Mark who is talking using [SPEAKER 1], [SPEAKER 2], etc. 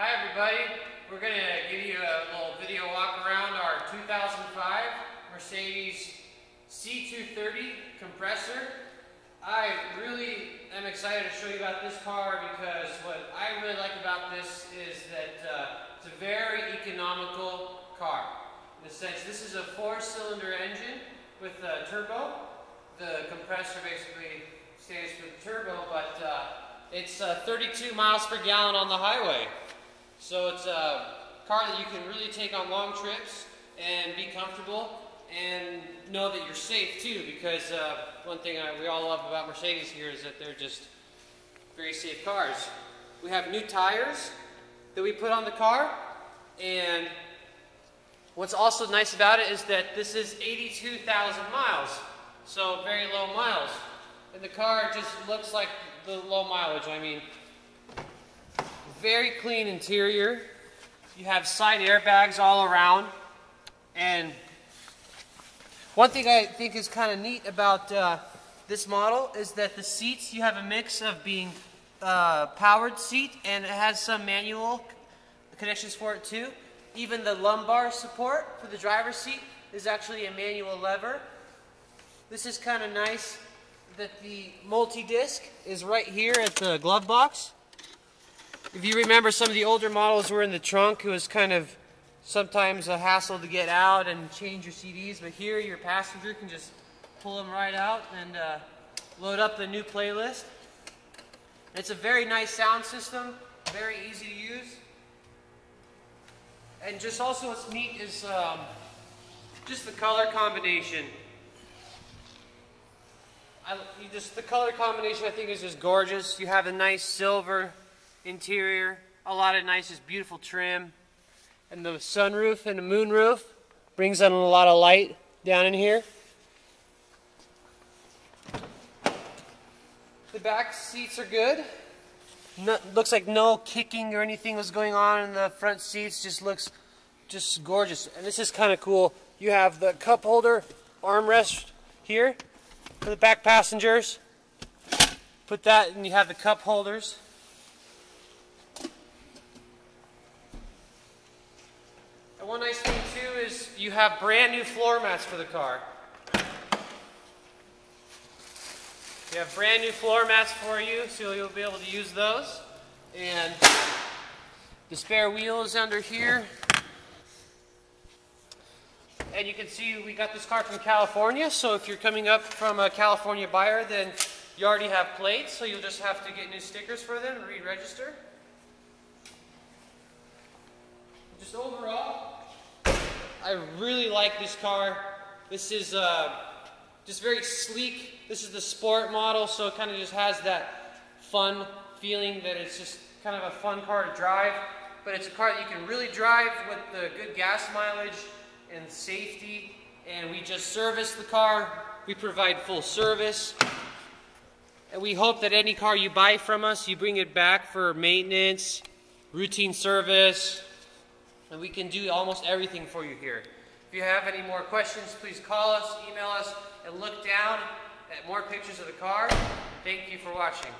[SPEAKER 1] Hi everybody, we're going to give you a little video walk around our 2005 Mercedes C230 Kompressor. I really am excited to show you about this car because what I really like about this is that uh, it's a very economical car. In the sense, this is a four-cylinder engine with a turbo. The Kompressor basically stands for the turbo, but uh, it's uh, 32 miles per gallon on the highway. So it's a car that you can really take on long trips and be comfortable and know that you're safe too because uh, one thing I, we all love about Mercedes here is that they're just very safe cars. We have new tires that we put on the car and what's also nice about it is that this is 82,000 miles so very low miles and the car just looks like the low mileage I mean very clean interior. You have side airbags all around. And one thing I think is kind of neat about uh, this model is that the seats, you have a mix of being uh, powered seat and it has some manual connections for it too. Even the lumbar support for the driver's seat is actually a manual lever. This is kind of nice that the multi-disc is right here at the glove box. If you remember, some of the older models were in the trunk. It was kind of sometimes a hassle to get out and change your CDs, but here your passenger can just pull them right out and uh, load up the new playlist. It's a very nice sound system, very easy to use. And just also what's neat is um, just the color combination. I, just the color combination I think is just gorgeous. You have a nice silver interior, a lot of nice, just beautiful trim. And the sunroof and the moonroof brings in a lot of light down in here. The back seats are good. No, looks like no kicking or anything was going on in the front seats. Just looks just gorgeous. And this is kind of cool. You have the cup holder armrest here for the back passengers. Put that and you have the cup holders. One nice thing too is you have brand new floor mats for the car. You have brand new floor mats for you, so you'll be able to use those. And the spare wheel is under here. And you can see we got this car from California, so if you're coming up from a California buyer, then you already have plates, so you'll just have to get new stickers for them and re-register. Just overall, I really like this car. This is uh, just very sleek. This is the sport model, so it kind of just has that fun feeling that it's just kind of a fun car to drive. But it's a car that you can really drive with the good gas mileage and safety. And we just service the car. We provide full service. And we hope that any car you buy from us, you bring it back for maintenance, routine service, and we can do almost everything for you here. If you have any more questions, please call us, email us, and look down at more pictures of the car. Thank you for watching.